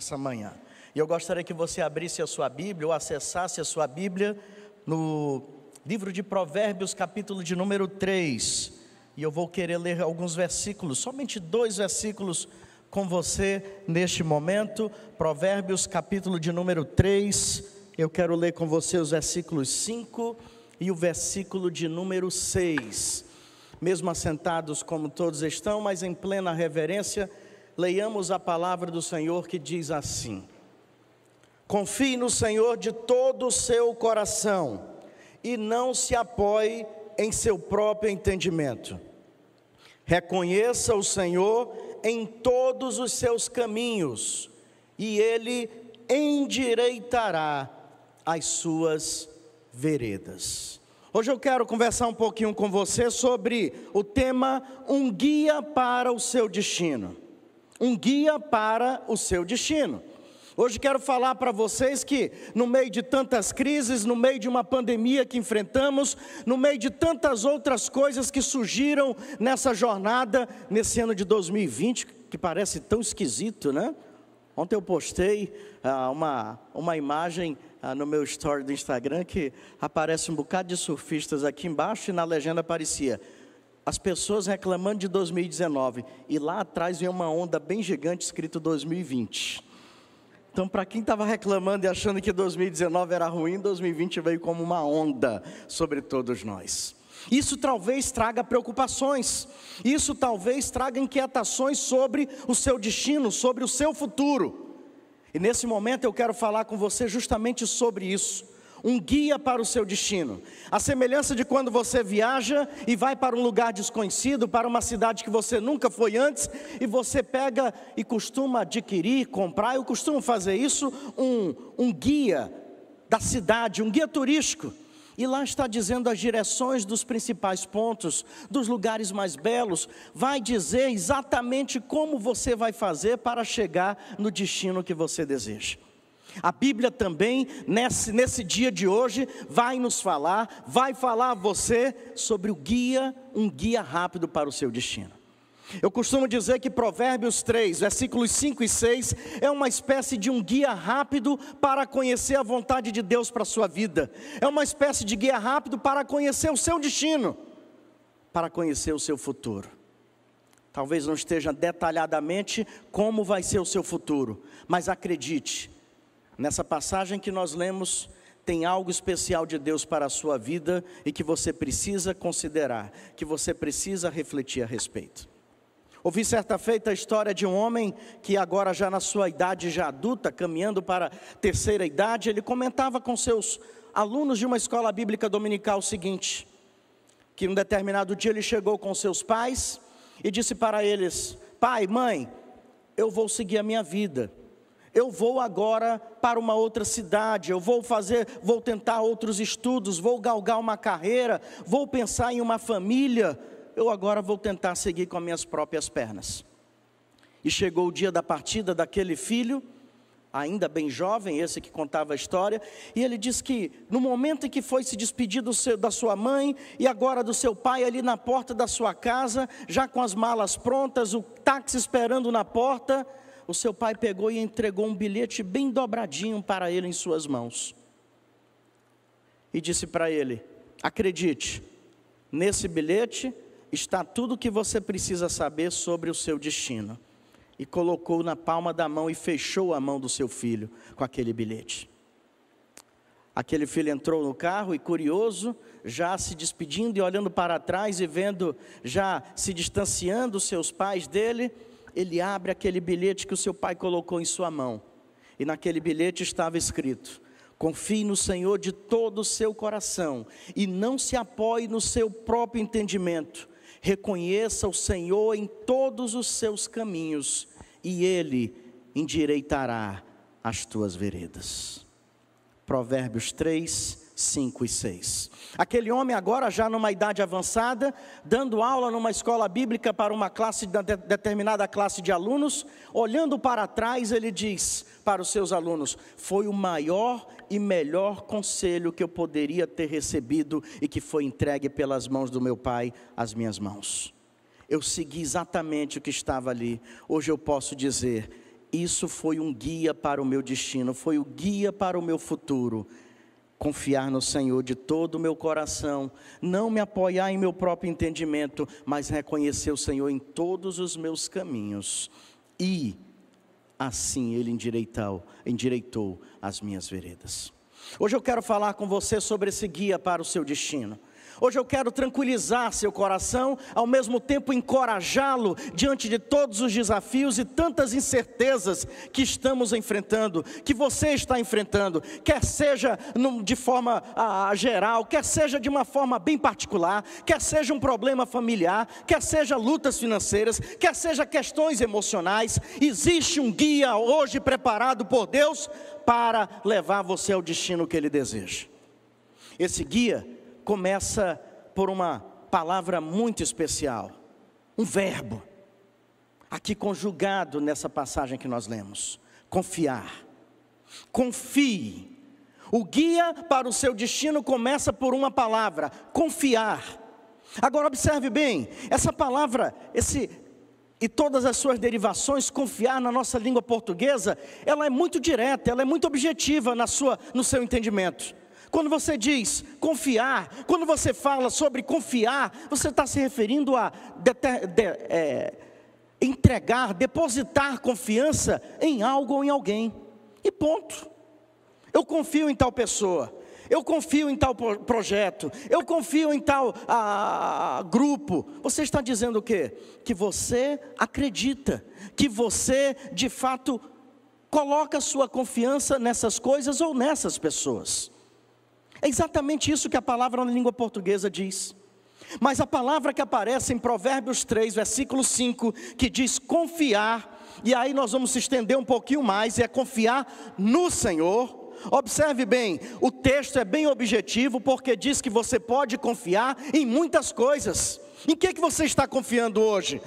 nessa manhã. E eu gostaria que você abrisse a sua Bíblia ou acessasse a sua Bíblia no livro de Provérbios, capítulo de número 3. E eu vou querer ler alguns versículos, somente dois versículos com você neste momento. Provérbios, capítulo de número 3. Eu quero ler com você os versículos 5 e o versículo de número 6. Mesmo assentados como todos estão, mas em plena reverência, leiamos a palavra do Senhor que diz assim: Confie no Senhor de todo o seu coração e não se apoie em seu próprio entendimento. Reconheça o Senhor em todos os seus caminhos e ele endireitará as suas veredas. Hoje eu quero conversar um pouquinho com você sobre o tema Um guia para o seu destino. Um guia para o seu destino. Hoje quero falar para vocês que, no meio de tantas crises, no meio de uma pandemia que enfrentamos, no meio de tantas outras coisas que surgiram nessa jornada, nesse ano de 2020, que parece tão esquisito, né? Ontem eu postei ah, uma, uma imagem ah, no meu story do Instagram que aparece um bocado de surfistas aqui embaixo e na legenda aparecia as pessoas reclamando de 2019 e lá atrás vem uma onda bem gigante escrito 2020. Então, para quem estava reclamando e achando que 2019 era ruim, 2020 veio como uma onda sobre todos nós. Isso talvez traga preocupações, isso talvez traga inquietações sobre o seu destino, sobre o seu futuro. E nesse momento eu quero falar com você justamente sobre isso um guia para o seu destino. A semelhança de quando você viaja e vai para um lugar desconhecido, para uma cidade que você nunca foi antes, e você pega e costuma adquirir, comprar, eu costumo fazer isso, um, um guia da cidade, um guia turístico. E lá está dizendo as direções dos principais pontos, dos lugares mais belos, vai dizer exatamente como você vai fazer para chegar no destino que você deseja. A Bíblia também, nesse, nesse dia de hoje, vai nos falar, vai falar a você sobre o guia, um guia rápido para o seu destino. Eu costumo dizer que Provérbios 3, versículos 5 e 6, é uma espécie de um guia rápido para conhecer a vontade de Deus para a sua vida, é uma espécie de guia rápido para conhecer o seu destino, para conhecer o seu futuro. Talvez não esteja detalhadamente como vai ser o seu futuro, mas acredite, Nessa passagem que nós lemos, tem algo especial de Deus para a sua vida e que você precisa considerar, que você precisa refletir a respeito. Ouvi certa feita a história de um homem que agora já na sua idade já adulta, caminhando para a terceira idade, ele comentava com seus alunos de uma escola bíblica dominical o seguinte, que um determinado dia ele chegou com seus pais e disse para eles: "Pai, mãe, eu vou seguir a minha vida eu vou agora para uma outra cidade, eu vou fazer, vou tentar outros estudos, vou galgar uma carreira, vou pensar em uma família, eu agora vou tentar seguir com as minhas próprias pernas. E chegou o dia da partida daquele filho, ainda bem jovem, esse que contava a história, e ele diz que no momento em que foi se despedir seu, da sua mãe e agora do seu pai, ali na porta da sua casa, já com as malas prontas, o táxi esperando na porta, o seu pai pegou e entregou um bilhete bem dobradinho para ele em suas mãos. E disse para ele: Acredite, nesse bilhete está tudo o que você precisa saber sobre o seu destino. E colocou na palma da mão e fechou a mão do seu filho com aquele bilhete. Aquele filho entrou no carro e, curioso, já se despedindo e olhando para trás e vendo, já se distanciando seus pais dele, ele abre aquele bilhete que o seu pai colocou em sua mão. E naquele bilhete estava escrito: Confie no Senhor de todo o seu coração e não se apoie no seu próprio entendimento. Reconheça o Senhor em todos os seus caminhos e ele endireitará as tuas veredas. Provérbios 3, 5 e 6. Aquele homem, agora já numa idade avançada, dando aula numa escola bíblica para uma classe, determinada classe de alunos, olhando para trás, ele diz para os seus alunos: Foi o maior e melhor conselho que eu poderia ter recebido e que foi entregue pelas mãos do meu pai às minhas mãos. Eu segui exatamente o que estava ali. Hoje eu posso dizer: Isso foi um guia para o meu destino, foi o guia para o meu futuro. Confiar no Senhor de todo o meu coração, não me apoiar em meu próprio entendimento, mas reconhecer o Senhor em todos os meus caminhos. E assim Ele endireitou, endireitou as minhas veredas. Hoje eu quero falar com você sobre esse guia para o seu destino. Hoje eu quero tranquilizar seu coração, ao mesmo tempo encorajá-lo diante de todos os desafios e tantas incertezas que estamos enfrentando, que você está enfrentando, quer seja de forma geral, quer seja de uma forma bem particular, quer seja um problema familiar, quer seja lutas financeiras, quer seja questões emocionais, existe um guia hoje preparado por Deus para levar você ao destino que Ele deseja. Esse guia começa por uma palavra muito especial, um verbo, aqui conjugado nessa passagem que nós lemos: confiar. Confie. O guia para o seu destino começa por uma palavra: confiar. Agora observe bem, essa palavra, esse e todas as suas derivações, confiar na nossa língua portuguesa, ela é muito direta, ela é muito objetiva na sua, no seu entendimento. Quando você diz confiar, quando você fala sobre confiar, você está se referindo a de, é, entregar, depositar confiança em algo ou em alguém. E ponto. Eu confio em tal pessoa. Eu confio em tal projeto, eu confio em tal grupo. Você está dizendo o quê? Que você acredita, que você de fato coloca sua confiança nessas coisas ou nessas pessoas. É exatamente isso que a palavra na língua portuguesa diz. Mas a palavra que aparece em Provérbios 3, versículo 5, que diz confiar, e aí nós vamos se estender um pouquinho mais, é confiar no Senhor. Observe bem, o texto é bem objetivo, porque diz que você pode confiar em muitas coisas. Em que, que você está confiando hoje?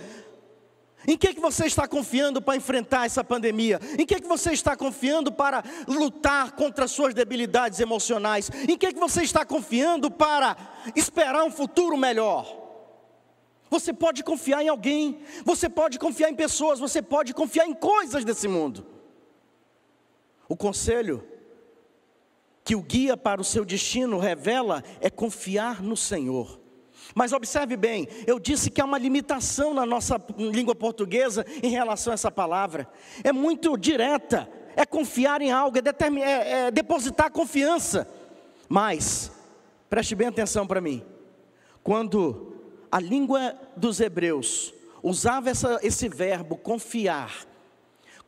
Em que, que você está confiando para enfrentar essa pandemia? Em que, que você está confiando para lutar contra suas debilidades emocionais? Em que, que você está confiando para esperar um futuro melhor? Você pode confiar em alguém, você pode confiar em pessoas, você pode confiar em coisas desse mundo. O conselho que o guia para o seu destino revela é confiar no Senhor. Mas observe bem, eu disse que há uma limitação na nossa língua portuguesa em relação a essa palavra. É muito direta, é confiar em algo, é, é, é depositar confiança. Mas, preste bem atenção para mim, quando a língua dos hebreus usava essa, esse verbo confiar,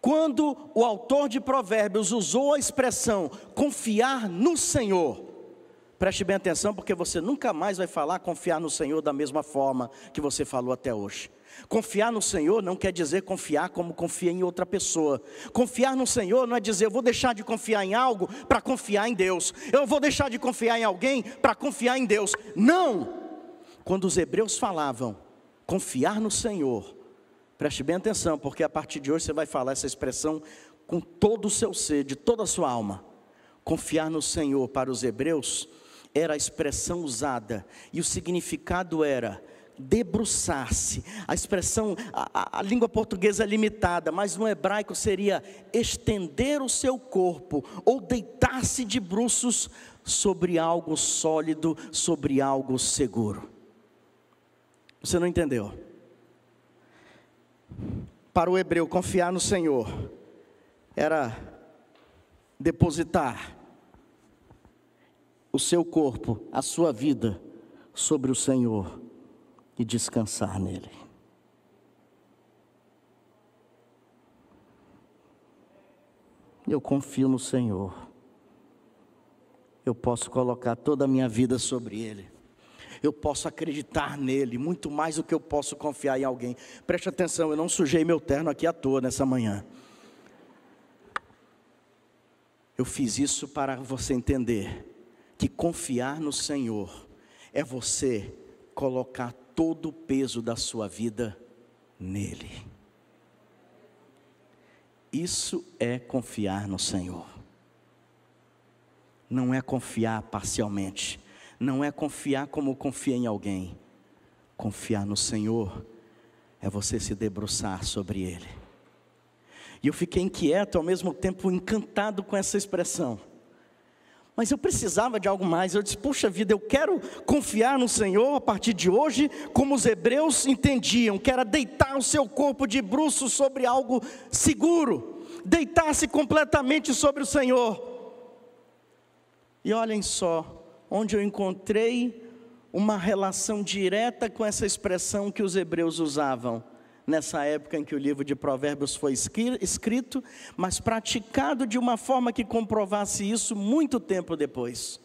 quando o autor de Provérbios usou a expressão confiar no Senhor, Preste bem atenção, porque você nunca mais vai falar confiar no Senhor da mesma forma que você falou até hoje. Confiar no Senhor não quer dizer confiar como confia em outra pessoa. Confiar no Senhor não é dizer eu vou deixar de confiar em algo para confiar em Deus. Eu vou deixar de confiar em alguém para confiar em Deus. Não! Quando os hebreus falavam confiar no Senhor, preste bem atenção, porque a partir de hoje você vai falar essa expressão com todo o seu ser, de toda a sua alma. Confiar no Senhor para os hebreus era a expressão usada, e o significado era debruçar-se. A expressão, a, a, língua portuguesa é limitada, mas no hebraico seria estender o seu corpo ou deitar-se de bruços sobre algo sólido, sobre algo seguro. Você não entendeu? Para o hebreu, confiar no Senhor era depositar o seu corpo, a sua vida sobre o Senhor e descansar nele. Eu confio no Senhor. Eu posso colocar toda a minha vida sobre Ele. Eu posso acreditar nele, muito mais do que eu posso confiar em alguém. Preste atenção, eu não sujei meu terno aqui à toa nessa manhã. Eu fiz isso para você entender que confiar no Senhor é você colocar todo o peso da sua vida nele. Isso é confiar no Senhor. Não é confiar parcialmente, não é confiar como confia em alguém. Confiar no Senhor é você se debruçar sobre Ele E eu fiquei inquieto, ao mesmo tempo encantado com essa expressão. Mas eu precisava de algo mais. Eu disse: Puxa vida, eu quero confiar no Senhor a partir de hoje, como os hebreus entendiam, que era deitar o seu corpo de bruços sobre algo seguro, deitar-se completamente sobre o Senhor. E olhem só, onde eu encontrei uma relação direta com essa expressão que os hebreus usavam nessa época em que o livro de Provérbios foi escrito, mas praticado de uma forma que comprovasse isso muito tempo depois.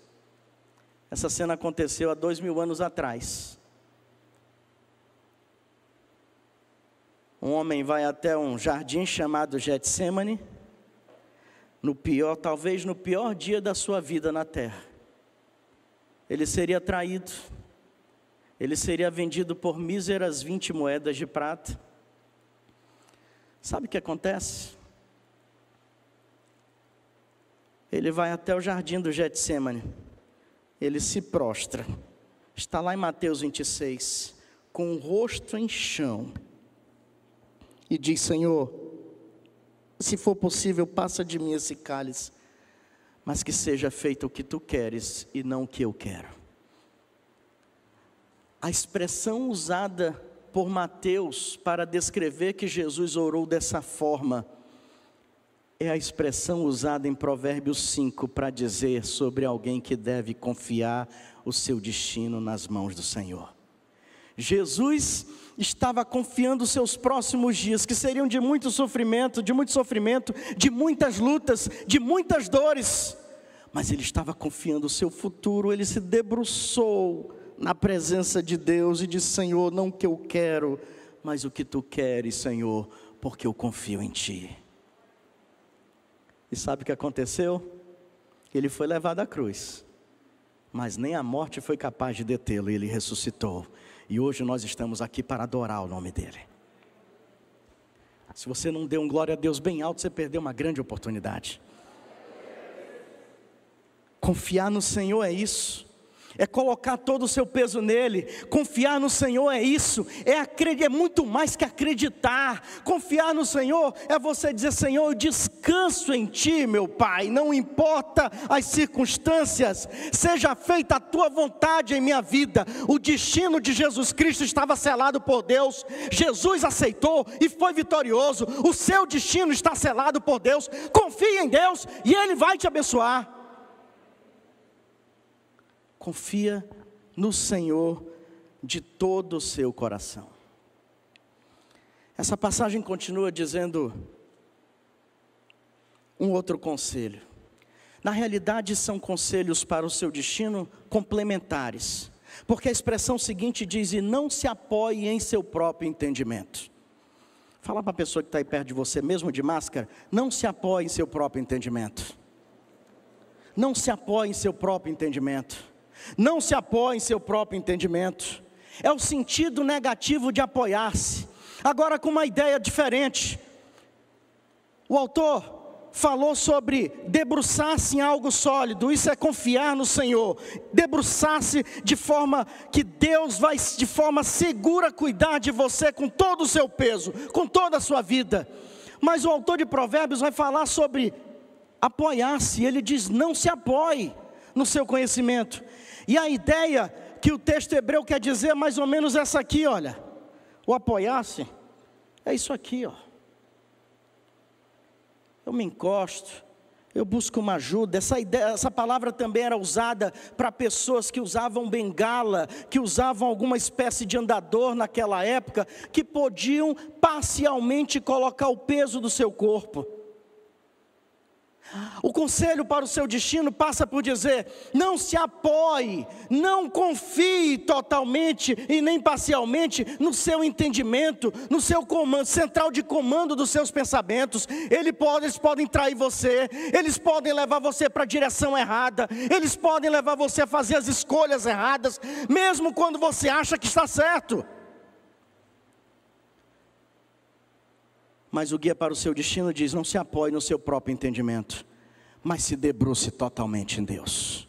Essa cena aconteceu há dois mil anos atrás. Um homem vai até um jardim chamado Getsemane, no pior, talvez no pior dia da sua vida na terra. Ele seria traído, ele seria vendido por míseras 20 moedas de prata Sabe o que acontece? Ele vai até o jardim do Getsemane. Ele se prostra. Está lá em Mateus 26, com o rosto em chão. E diz: Senhor, se for possível, passa de mim esse cálice, mas que seja feito o que tu queres e não o que eu quero. A expressão usada por Mateus para descrever que Jesus orou dessa forma é a expressão usada em Provérbios 5 para dizer sobre alguém que deve confiar o seu destino nas mãos do Senhor. Jesus estava confiando seus próximos dias, que seriam de muito sofrimento, de muito sofrimento, de muitas lutas, de muitas dores, mas ele estava confiando o seu futuro, ele se debruçou na presença de Deus e disse: Senhor, não o que eu quero, mas o que tu queres, Senhor, porque eu confio em ti. E sabe o que aconteceu? Ele foi levado à cruz, mas nem a morte foi capaz de detê-lo, ele ressuscitou. E hoje nós estamos aqui para adorar o nome dele. Se você não deu um glória a Deus bem alto, você perdeu uma grande oportunidade. Confiar no Senhor é isso é colocar todo o seu peso nele. Confiar no Senhor é isso, é, acreditar, é muito mais que acreditar. Confiar no Senhor é você dizer: Senhor, eu descanso em Ti, meu Pai, não importa as circunstâncias, seja feita a Tua vontade em minha vida. O destino de Jesus Cristo estava selado por Deus, Jesus aceitou e foi vitorioso. O seu destino está selado por Deus. Confie em Deus e Ele vai te abençoar confia no Senhor de todo o seu coração. Essa passagem continua dizendo um outro conselho. Na realidade, são conselhos para o seu destino complementares, porque a expressão seguinte diz: e não se apoie em seu próprio entendimento. Fala para a pessoa que está aí perto de você, mesmo de máscara, não se apoie em seu próprio entendimento. Não se apoie em seu próprio entendimento. Não se apoie em seu próprio entendimento. É o sentido negativo de apoiar-se. Agora, com uma ideia diferente. O autor falou sobre debruçar-se em algo sólido, isso é confiar no Senhor, debruçar-se de forma que Deus vai de forma segura cuidar de você com todo o seu peso, com toda a sua vida. Mas o autor de Provérbios vai falar sobre apoiar-se, ele diz: não se apoie no seu conhecimento, e a ideia que o texto hebreu quer dizer é mais ou menos essa aqui, olha. O apoiar-se é isso aqui, ó. Eu me encosto, eu busco uma ajuda. Essa, ideia, essa palavra também era usada para pessoas que usavam bengala, que usavam alguma espécie de andador naquela época, que podiam parcialmente colocar o peso do seu corpo. O conselho para o seu destino passa por dizer: não se apoie, não confie totalmente e nem parcialmente no seu entendimento, no seu comando, central de comando dos seus pensamentos. Ele pode, eles podem trair você, eles podem levar você para a direção errada, eles podem levar você a fazer as escolhas erradas, mesmo quando você acha que está certo. Mas o guia para o seu destino diz: não se apoie no seu próprio entendimento, mas se debruce totalmente em Deus.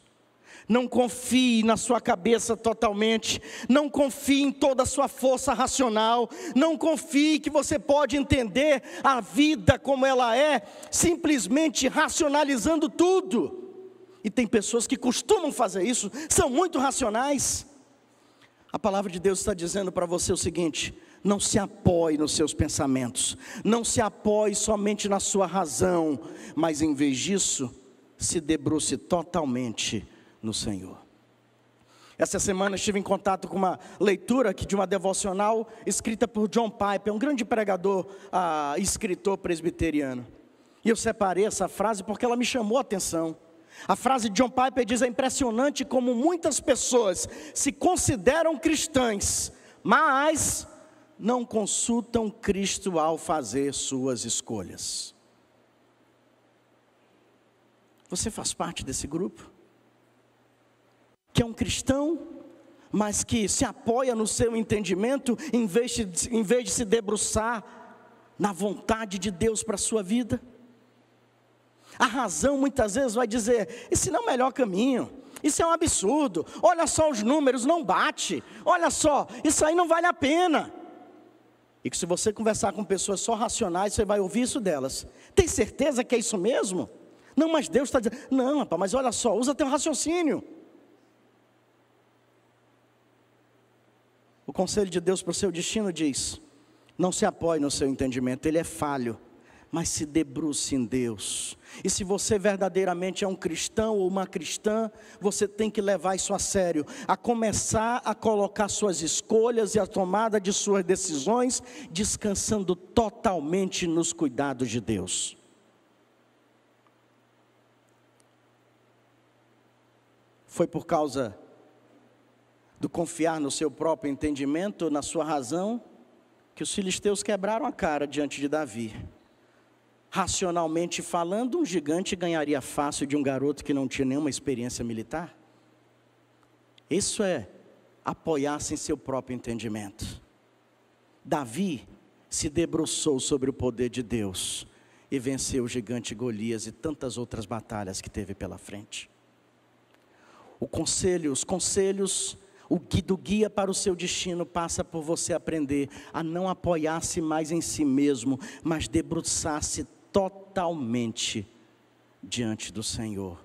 Não confie na sua cabeça totalmente, não confie em toda a sua força racional, não confie que você pode entender a vida como ela é, simplesmente racionalizando tudo. E tem pessoas que costumam fazer isso, são muito racionais. A palavra de Deus está dizendo para você o seguinte: não se apoie nos seus pensamentos, não se apoie somente na sua razão, mas em vez disso, se debruce totalmente no Senhor. Essa semana estive em contato com uma leitura de uma devocional escrita por John Piper, um grande pregador, ah, escritor presbiteriano. E eu separei essa frase porque ela me chamou a atenção. A frase de John Piper diz: é impressionante como muitas pessoas se consideram cristãs, mas não consultam Cristo ao fazer suas escolhas. Você faz parte desse grupo? que é um cristão, mas que se apoia no seu entendimento, em vez de, em vez de se debruçar na vontade de Deus para a sua vida. A razão muitas vezes vai dizer: esse não é o melhor caminho, isso é um absurdo, olha só os números, não bate, olha só, isso aí não vale a pena. E que se você conversar com pessoas só racionais, você vai ouvir isso delas. Tem certeza que é isso mesmo? Não, mas Deus está dizendo, não, rapaz, mas olha só, usa teu raciocínio. O conselho de Deus para o seu destino diz: não se apoie no seu entendimento, ele é falho, mas se debruce em Deus. E se você verdadeiramente é um cristão ou uma cristã, você tem que levar isso a sério, a começar a colocar suas escolhas e a tomada de suas decisões descansando totalmente nos cuidados de Deus. Foi por causa do confiar no seu próprio entendimento, na sua razão, que os filisteus quebraram a cara diante de Davi. Racionalmente falando, um gigante ganharia fácil de um garoto que não tinha nenhuma experiência militar. Isso é apoiar-se em seu próprio entendimento. Davi se debruçou sobre o poder de Deus e venceu o gigante Golias e tantas outras batalhas que teve pela frente. O conselho, os conselhos o guia para o seu destino passa por você aprender a não apoiar-se mais em si mesmo, mas debruçar-se totalmente diante do Senhor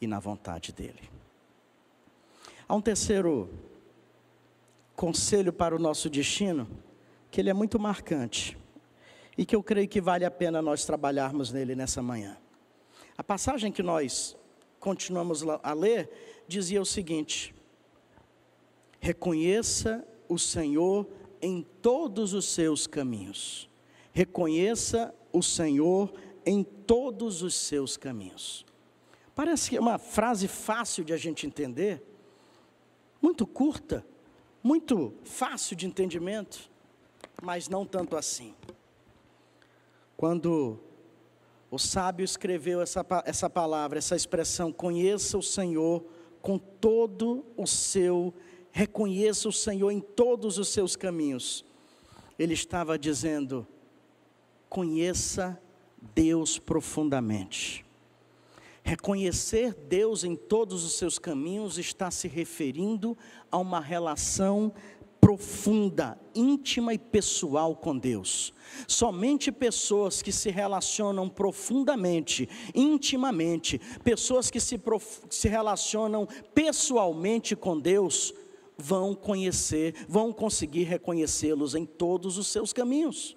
e na vontade dEle. Há um terceiro conselho para o nosso destino, que ele é muito marcante e que eu creio que vale a pena nós trabalharmos nele nessa manhã. A passagem que nós continuamos a ler dizia o seguinte: Reconheça o Senhor em todos os seus caminhos. Reconheça o Senhor em todos os seus caminhos. Parece que é uma frase fácil de a gente entender, muito curta, muito fácil de entendimento, mas não tanto assim. Quando o sábio escreveu essa, essa palavra, essa expressão, conheça o Senhor com todo o seu reconheça o Senhor em todos os seus caminhos. Ele estava dizendo: conheça Deus profundamente. Reconhecer Deus em todos os seus caminhos está se referindo a uma relação profunda, íntima e pessoal com Deus. Somente pessoas que se relacionam profundamente, intimamente, pessoas que se, se relacionam pessoalmente com Deus, vão conhecer, vão conseguir reconhecê-los em todos os seus caminhos.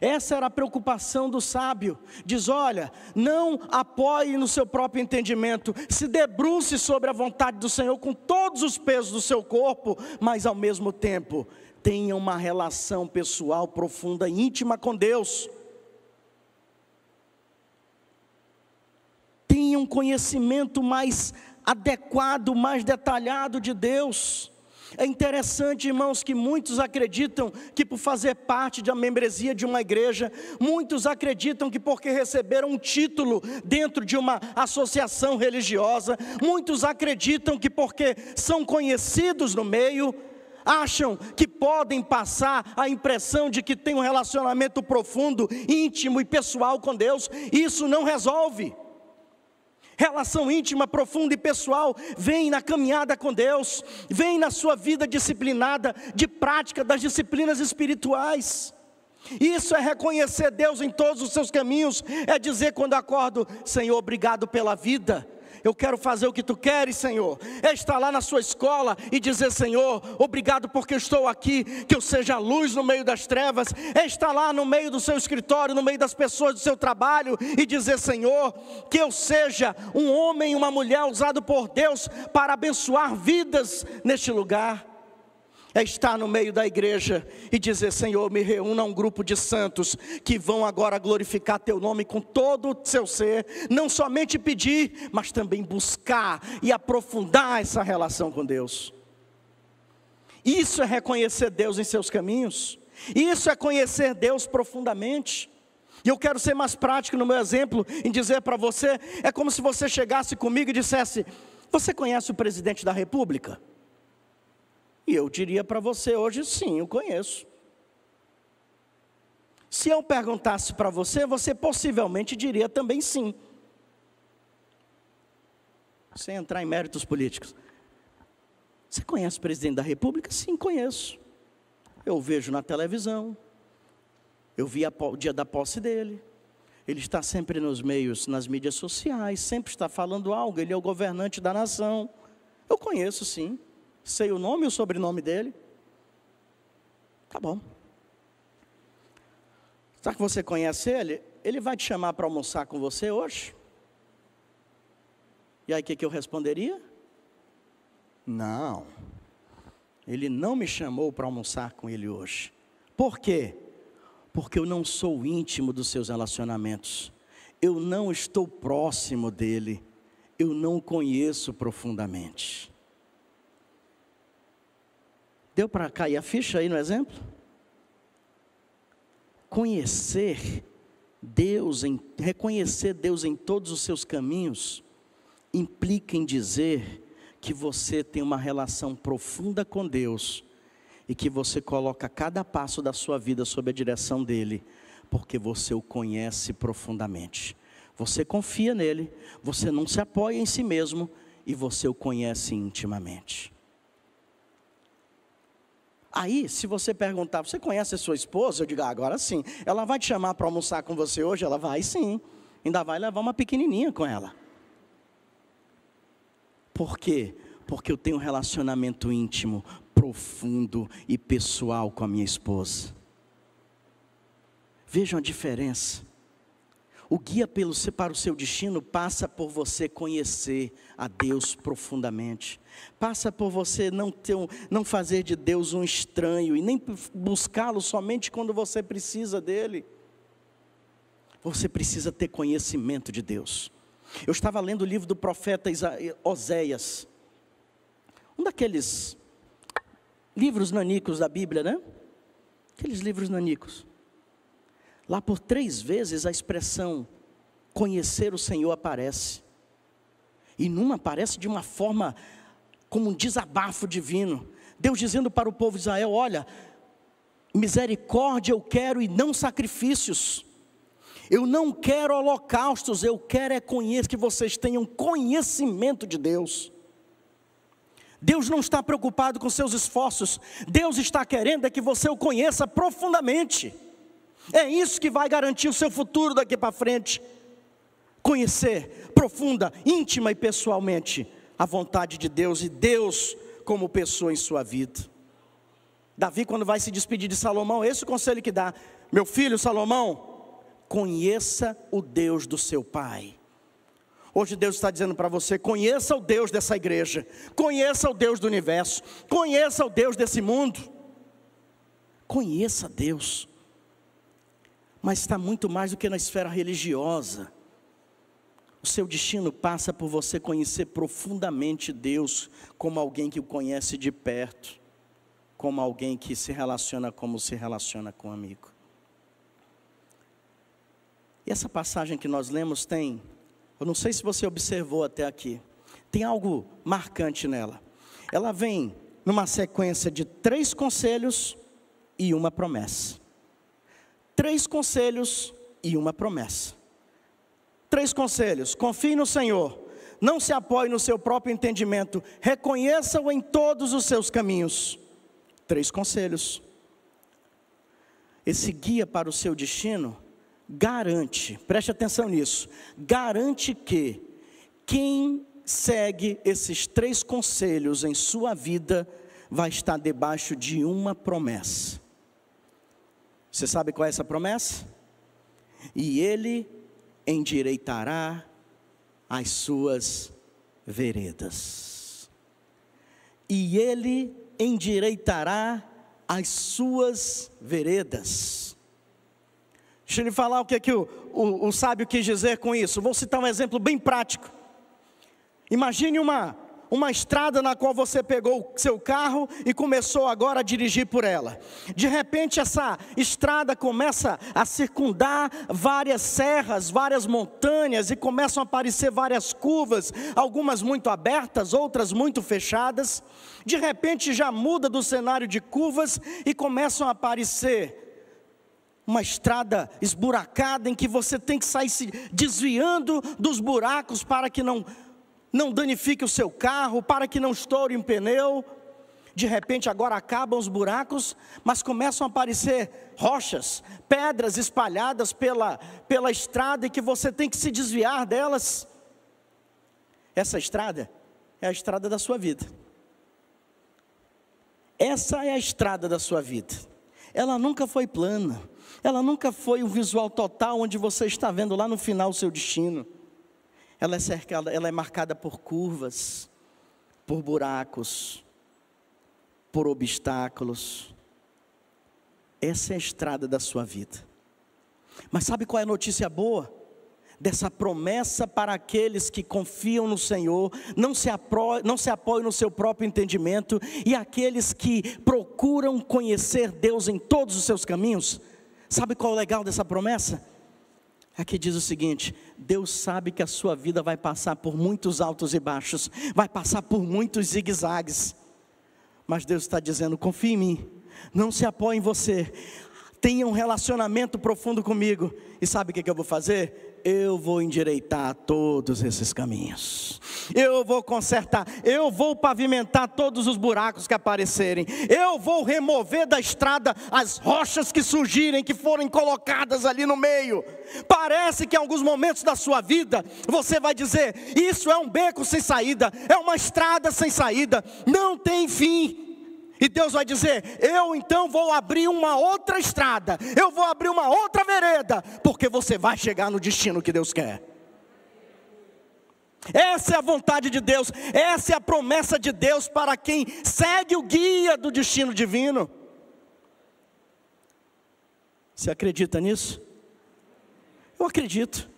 Essa era a preocupação do sábio. Diz: olha, não apoie no seu próprio entendimento, se debruce sobre a vontade do Senhor com todos os pesos do seu corpo, mas ao mesmo tempo tenha uma relação pessoal profunda, íntima com Deus. Tenha um conhecimento mais adequado, mais detalhado de Deus. É interessante, irmãos, que muitos acreditam que por fazer parte uma membresia de uma igreja, muitos acreditam que porque receberam um título dentro de uma associação religiosa, muitos acreditam que porque são conhecidos no meio, acham que podem passar a impressão de que tem um relacionamento profundo, íntimo e pessoal com Deus, isso não resolve. Relação íntima, profunda e pessoal vem na caminhada com Deus, vem na sua vida disciplinada de prática das disciplinas espirituais. Isso é reconhecer Deus em todos os seus caminhos, é dizer quando acordo, Senhor, obrigado pela vida. Eu quero fazer o que tu queres, Senhor. É estar lá na sua escola e dizer, Senhor, obrigado porque estou aqui, que eu seja luz no meio das trevas. É estar lá no meio do seu escritório, no meio das pessoas do seu trabalho e dizer, Senhor, que eu seja um homem e uma mulher usado por Deus para abençoar vidas neste lugar é estar no meio da igreja e dizer: Senhor, me reúna um grupo de santos que vão agora glorificar Teu nome com todo o seu ser, não somente pedir, mas também buscar e aprofundar essa relação com Deus. Isso é reconhecer Deus em seus caminhos, isso é conhecer Deus profundamente. E eu quero ser mais prático no meu exemplo em dizer para você: é como se você chegasse comigo e dissesse: Você conhece o presidente da República? E eu diria para você hoje, sim, eu conheço. Se eu perguntasse para você, você possivelmente diria também sim. Sem entrar em méritos políticos. Você conhece o presidente da República? Sim, conheço. Eu vejo na televisão. Eu vi o dia da posse dele. Ele está sempre nos meios, nas mídias sociais, sempre está falando algo. Ele é o governante da nação. Eu conheço, sim sei o nome e o sobrenome dele. Tá bom. Será que você conhece ele? Ele vai te chamar para almoçar com você hoje? E aí o que, que eu responderia? Não. Ele não me chamou para almoçar com ele hoje. Por quê? Porque eu não sou íntimo dos seus relacionamentos. Eu não estou próximo dele. Eu não o conheço profundamente. Deu para cair a ficha aí no exemplo? Conhecer Deus, em, reconhecer Deus em todos os seus caminhos, implica em dizer que você tem uma relação profunda com Deus e que você coloca cada passo da sua vida sob a direção dele, porque você o conhece profundamente. Você confia nele, você não se apoia em si mesmo e você o conhece intimamente. Aí, se você perguntar, você conhece a sua esposa? Eu digo, ah, agora sim. Ela vai te chamar para almoçar com você hoje? Ela vai sim. Ainda vai levar uma pequenininha com ela. Por quê? Porque eu tenho um relacionamento íntimo, profundo e pessoal com a minha esposa. Vejam a diferença. O guia pelo, para o seu destino passa por você conhecer a Deus profundamente. Passa por você não, ter não fazer de Deus um estranho e nem buscá-lo somente quando você precisa dele. Você precisa ter conhecimento de Deus. Eu estava lendo o livro do profeta Oséias, um daqueles livros nanicos da Bíblia, né? Aqueles livros nanicos. Lá por três vezes a expressão conhecer o Senhor aparece. E numa aparece de uma forma como um desabafo divino. Deus dizendo para o povo de Israel: Olha, misericórdia eu quero e não sacrifícios. Eu não quero holocaustos, eu quero é conhecer, que vocês tenham conhecimento de Deus. Deus não está preocupado com seus esforços, Deus está querendo é que você o conheça profundamente. É isso que vai garantir o seu futuro daqui para frente. Conhecer profunda, íntima e pessoalmente a vontade de Deus e Deus como pessoa em sua vida. Davi, quando vai se despedir de Salomão, esse é o conselho que dá: Meu filho Salomão, conheça o Deus do seu pai. Hoje Deus está dizendo para você: conheça o Deus dessa igreja, conheça o Deus do universo, conheça o Deus desse mundo. Conheça Deus mas está muito mais do que na esfera religiosa. O seu destino passa por você conhecer profundamente Deus como alguém que o conhece de perto, como alguém que se relaciona como se relaciona com um amigo. E essa passagem que nós lemos tem, eu não sei se você observou até aqui, tem algo marcante nela. Ela vem numa sequência de três conselhos e uma promessa três conselhos e uma promessa. Três conselhos: confie no Senhor, não se apoie no seu próprio entendimento, reconheça-o em todos os seus caminhos. Três conselhos. Esse guia para o seu destino garante, preste atenção nisso, garante que quem segue esses três conselhos em sua vida vai estar debaixo de uma promessa. Você sabe qual é essa promessa? E ele endireitará as suas veredas. E ele endireitará as suas veredas. Deixa eu lhe falar o que, é que o, o, o sábio quis dizer com isso. Vou citar um exemplo bem prático. Imagine uma, uma estrada na qual você pegou o seu carro e começou agora a dirigir por ela. De repente, essa estrada começa a circundar várias serras, várias montanhas e começam a aparecer várias curvas, algumas muito abertas, outras muito fechadas. De repente, já muda do cenário de curvas e começam a aparecer uma estrada esburacada em que você tem que sair se desviando dos buracos para que não não danifique o seu carro, para que não estoure um pneu. De repente agora acabam os buracos, mas começam a aparecer rochas, pedras espalhadas pela, pela estrada e que você tem que se desviar delas. Essa estrada é a estrada da sua vida. Essa é a estrada da sua vida. Ela nunca foi plana, ela nunca foi um visual total onde você está vendo lá no final o seu destino ela é cercada, ela é marcada por curvas, por buracos, por obstáculos. Essa é a estrada da sua vida. Mas sabe qual é a notícia boa? Dessa promessa para aqueles que confiam no Senhor, não se, apro, não se apoiam no seu próprio entendimento, e aqueles que procuram conhecer Deus em todos os seus caminhos. Sabe qual é o legal dessa promessa? Aqui diz o seguinte: Deus sabe que a sua vida vai passar por muitos altos e baixos, vai passar por muitos zigue-zagues, mas Deus está dizendo: confie em mim, não se apoie em você, tenha um relacionamento profundo comigo, e sabe o que, que eu vou fazer? Eu vou endireitar todos esses caminhos, eu vou consertar, eu vou pavimentar todos os buracos que aparecerem, eu vou remover da estrada as rochas que surgirem, que forem colocadas ali no meio. Parece que em alguns momentos da sua vida você vai dizer: Isso é um beco sem saída, é uma estrada sem saída, não tem fim. E Deus vai dizer: Eu então vou abrir uma outra estrada, eu vou abrir uma outra vereda, porque você vai chegar no destino que Deus quer. Essa é a vontade de Deus, essa é a promessa de Deus para quem segue o guia do destino divino. Você acredita nisso? Eu acredito.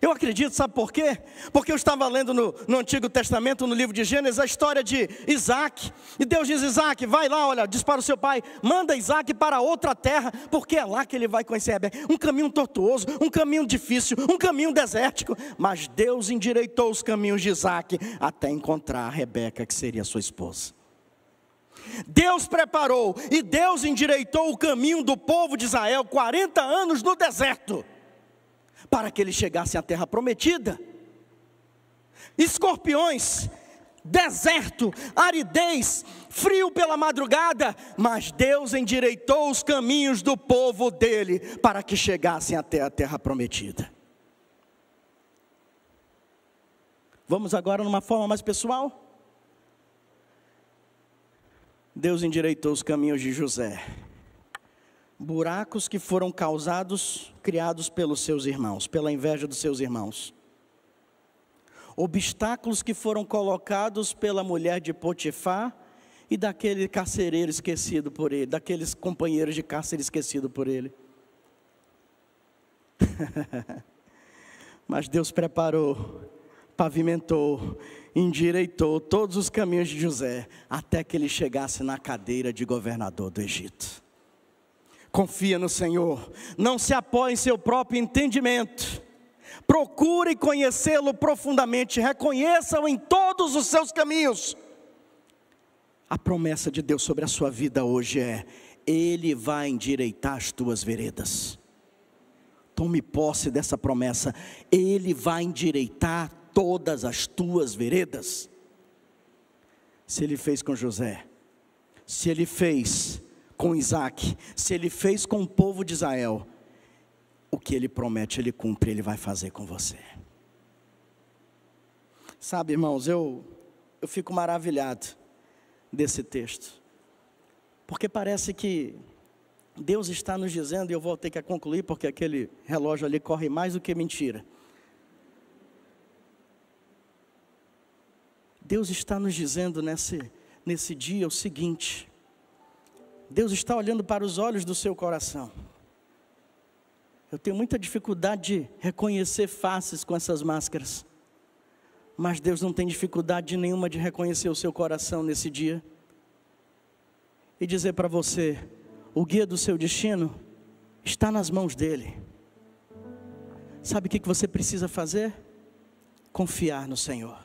Eu acredito, sabe por quê? Porque eu estava lendo no, no, Antigo Testamento, no livro de Gênesis, a história de Isaac. E Deus diz: Isaac, vai lá, olha, diz para o seu pai: manda Isaac para outra terra, porque é lá que ele vai conhecer Rebeca. Um caminho tortuoso, um caminho difícil, um caminho desértico. Mas Deus endireitou os caminhos de Isaac até encontrar a Rebeca, que seria sua esposa. Deus preparou e Deus endireitou o caminho do povo de Israel 40 anos no deserto para que eles chegassem à terra prometida. Escorpiões, deserto, aridez, frio pela madrugada, mas Deus endireitou os caminhos do povo dele para que chegassem até a terra prometida. Vamos agora numa forma mais pessoal? Deus endireitou os caminhos de José buracos que foram causados, criados pelos seus irmãos, pela inveja dos seus irmãos. Obstáculos que foram colocados pela mulher de Potifar e daquele carcereiro esquecido por ele, daqueles companheiros de cárcere esquecido por ele. Mas Deus preparou, pavimentou, endireitou todos os caminhos de José, até que ele chegasse na cadeira de governador do Egito. Confia no Senhor, não se apoie em seu próprio entendimento. Procure conhecê-lo profundamente, reconheça-o em todos os seus caminhos. A promessa de Deus sobre a sua vida hoje é: Ele vai endireitar as tuas veredas. Tome posse dessa promessa, Ele vai endireitar todas as tuas veredas. Se ele fez com José, se ele fez com Isaac, se ele fez com o povo de Israel, o que ele promete, ele cumpre, ele vai fazer com você. Sabe, irmãos, eu, eu fico maravilhado desse texto, porque parece que Deus está nos dizendo, e eu vou ter que concluir, porque aquele relógio ali corre mais do que mentira. Deus está nos dizendo nesse, nesse dia o seguinte: Deus está olhando para os olhos do seu coração. Eu tenho muita dificuldade de reconhecer faces com essas máscaras. Mas Deus não tem dificuldade nenhuma de reconhecer o seu coração nesse dia. E dizer para você: o guia do seu destino está nas mãos dele. Sabe o que você precisa fazer? Confiar no Senhor.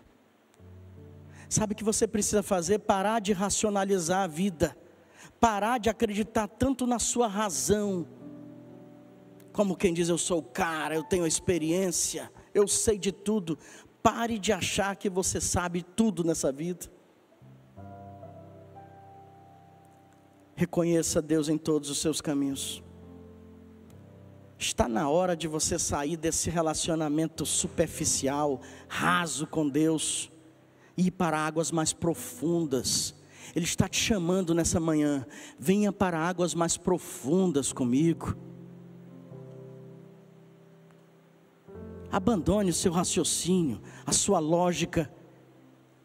Sabe o que você precisa fazer? Parar de racionalizar a vida, parar de acreditar tanto na sua razão, como quem diz: Eu sou o cara, eu tenho experiência, eu sei de tudo. Pare de achar que você sabe tudo nessa vida. Reconheça Deus em todos os seus caminhos. Está na hora de você sair desse relacionamento superficial, raso com Deus, e ir para águas mais profundas. Ele está te chamando nessa manhã. Venha para águas mais profundas comigo. Abandone o seu raciocínio, a sua lógica,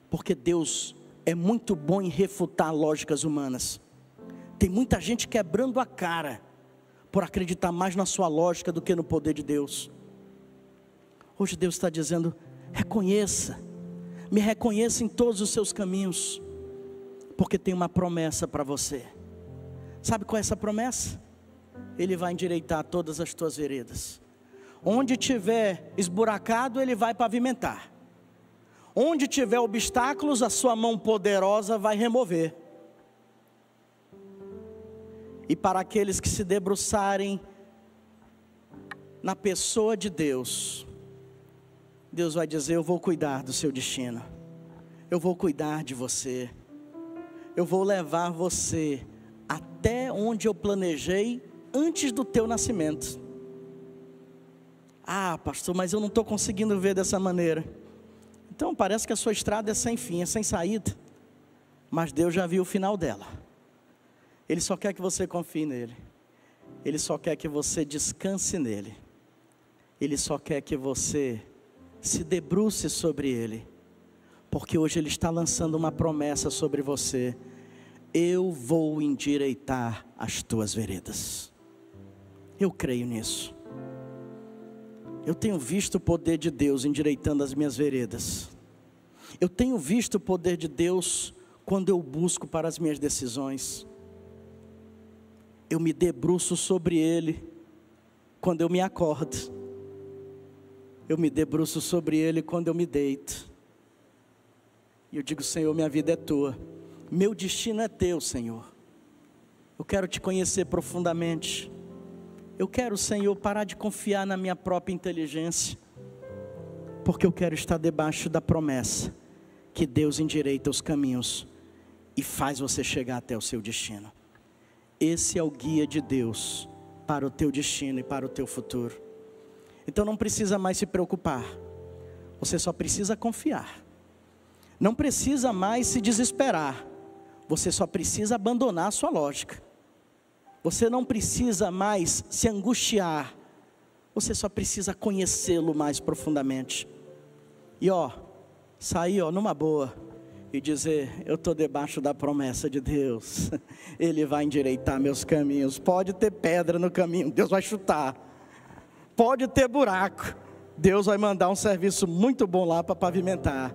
porque Deus é muito bom em refutar lógicas humanas. Tem muita gente quebrando a cara por acreditar mais na sua lógica do que no poder de Deus. Hoje Deus está dizendo: reconheça, me reconheça em todos os seus caminhos, porque tem uma promessa para você. Sabe qual é essa promessa? Ele vai endireitar todas as tuas veredas. Onde tiver esburacado, ele vai pavimentar. Onde tiver obstáculos, a sua mão poderosa vai remover. E para aqueles que se debruçarem na pessoa de Deus, Deus vai dizer: Eu vou cuidar do seu destino, eu vou cuidar de você, eu vou levar você até onde eu planejei antes do teu nascimento. Ah, pastor, mas eu não estou conseguindo ver dessa maneira. Então parece que a sua estrada é sem fim, é sem saída. Mas Deus já viu o final dela. Ele só quer que você confie nele. Ele só quer que você descanse nele. Ele só quer que você se debruce sobre ele. Porque hoje ele está lançando uma promessa sobre você. Eu vou endireitar as tuas veredas. Eu creio nisso. Eu tenho visto o poder de Deus endireitando as minhas veredas. Eu tenho visto o poder de Deus quando eu busco para as minhas decisões. Eu me debruço sobre Ele quando eu me acordo. Eu me debruço sobre Ele quando eu me deito. E eu digo, Senhor, minha vida é tua. Meu destino é teu, Senhor. Eu quero te conhecer profundamente. Eu quero, Senhor, parar de confiar na minha própria inteligência, porque eu quero estar debaixo da promessa que Deus endireita os caminhos e faz você chegar até o seu destino. Esse é o guia de Deus para o teu destino e para o teu futuro. Então não precisa mais se preocupar, você só precisa confiar. Não precisa mais se desesperar, você só precisa abandonar a sua lógica. Você não precisa mais se angustiar, você só precisa conhecê-lo mais profundamente. E ó, sair ó, numa boa e dizer: Eu estou debaixo da promessa de Deus, Ele vai endireitar meus caminhos. Pode ter pedra no caminho, Deus vai chutar. Pode ter buraco, Deus vai mandar um serviço muito bom lá para pavimentar,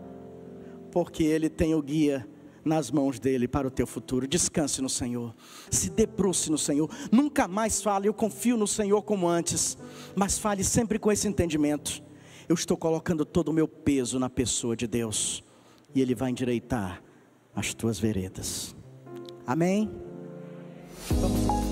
porque Ele tem o guia nas mãos dele para o teu futuro. Descanse no Senhor, se debruce no Senhor. Nunca mais fale, eu confio no Senhor como antes, mas fale sempre com esse entendimento. Eu estou colocando todo o meu peso na pessoa de Deus, e Ele vai endireitar as tuas veredas. Amém? Vamos.